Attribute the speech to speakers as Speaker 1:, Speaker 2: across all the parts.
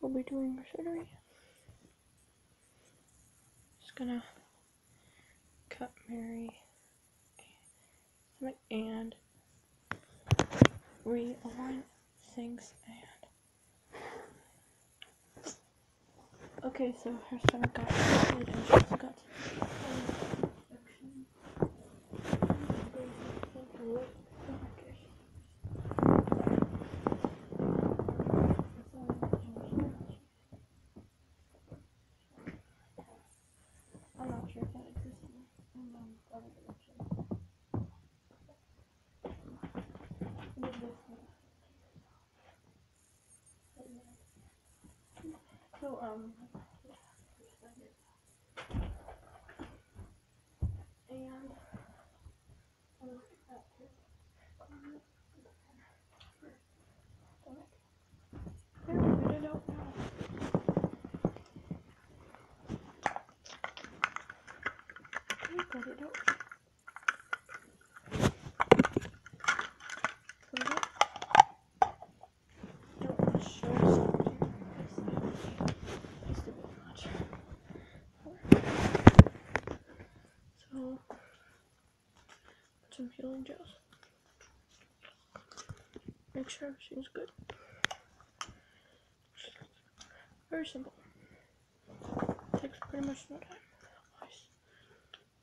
Speaker 1: will be doing her surgery. Just gonna cut Mary and realign things and okay so her stomach got and she got I'm not sure if that exists in in, um, other dimensions. It exists in- So, um, and, I'll look at that too. There, I don't know. I got it out. So that- don't wanna show something because it's a bit much. So, put some healing gels. Make sure everything's good. Very simple. Takes pretty much no time. Ice.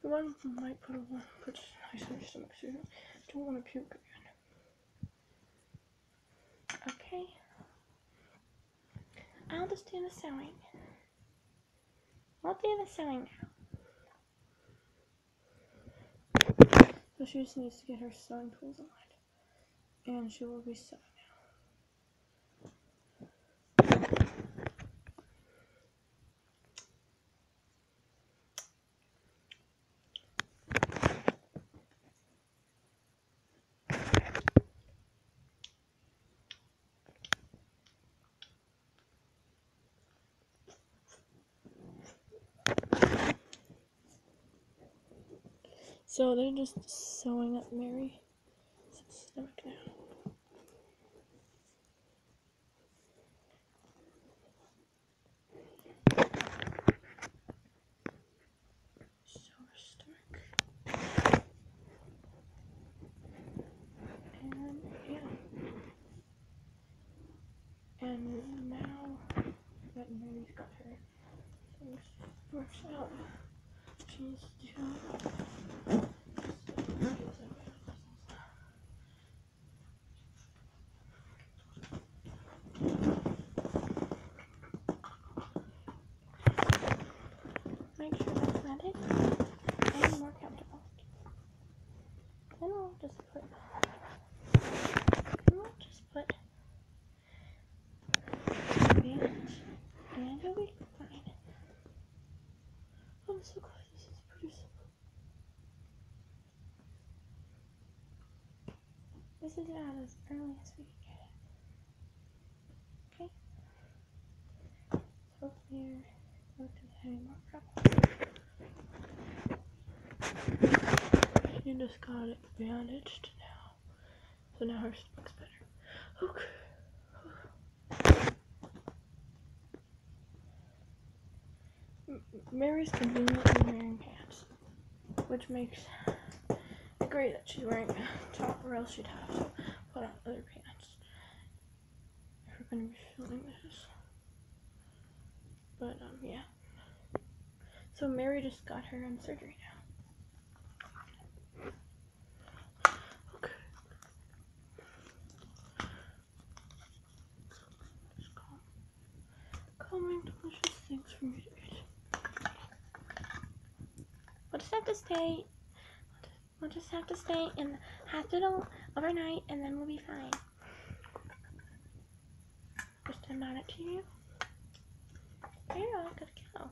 Speaker 1: The one might put a put ice on your stomach so you don't want to puke again. Okay. I'll just do the sewing. I'll do the sewing now. She just needs to get her sewing tools aligned. And she will be sewing So they're just sewing up Mary. Stomach now. And now that Mary's got her things worked out, she's to Make that's matted and more comfortable. Then we'll just put then we'll just put bandage and it'll be fine. I'm oh, so glad this is simple. This is about as early as we can get it. Okay? So not to have any more problems. She just got it bandaged now. So now her stomach's better. Okay. Mary's conveniently wearing pants, which makes it great that she's wearing a top, or else she'd have to put on other pants if we're gonna be filming this. But um, yeah. So Mary just got her in surgery now. Okay. Just delicious things for. We'll just have to stay. We'll just have to stay in the hospital overnight, and then we'll be fine. Just I'm it to you. There you are, good go.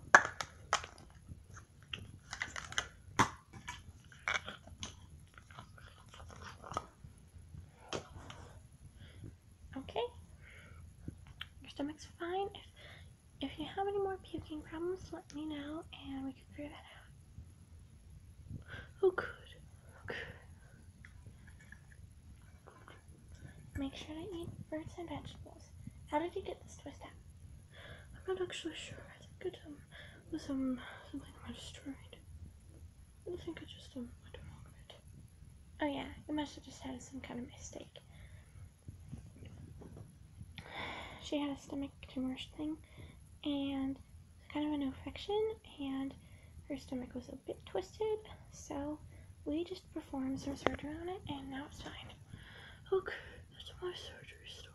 Speaker 1: Okay. Your stomach's fine. If, if you have any more puking problems, let me know and we can figure that out. Oh, good. Okay. Make sure to eat fruits and vegetables. How did you get this twist out? I'm not actually sure. I think it um, was um, something I destroyed. I think it just um, wrong with it. Oh yeah, it must have just had some kind of mistake. She had a stomach tumor thing, and kind of an infection, and her stomach was a bit twisted, so we just performed some surgery on it, and now it's fine. Okay, that's my surgery story.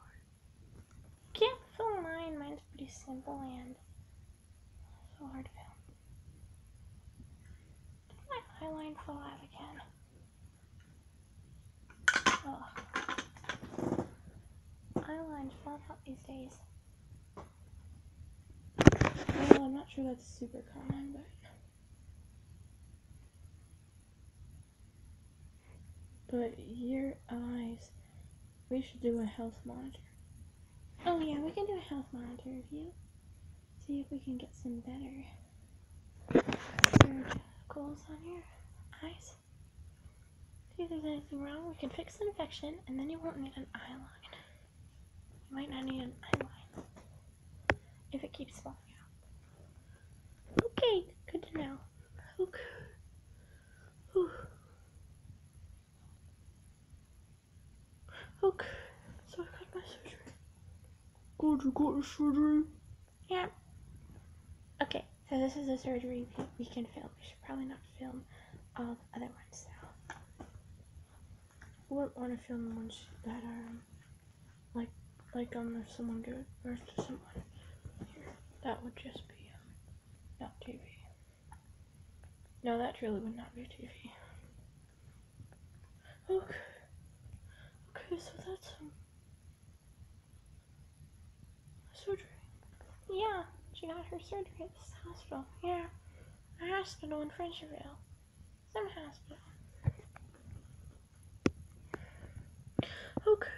Speaker 1: Can't film mine. Mine's pretty simple and so hard to film. Did my eyeline fall out again? Ugh. Eyelines fall out these days. Well, I'm not sure that's super common, but. But your eyes, we should do a health monitor. Oh yeah, we can do a health monitor review. See if we can get some better surgicals on your eyes. See if there's anything wrong. We can fix the infection, and then you won't need an eye line. You might not need an eye line if it keeps falling out. Okay, good to know. Okay. Whew. Okay, so I got my surgery. Oh, good, you got your surgery? Yeah. Okay, so this is the surgery we, we can film. We should probably not film all the other ones though. We wouldn't want to film the ones that are like like um, unless someone gives birth to someone that would just be um, not TV. No, that truly would not be TV. Okay. Okay, so that's um, surgery. Yeah, she got her surgery at this hospital. Yeah, a hospital in Frenchville. Some hospital. Okay.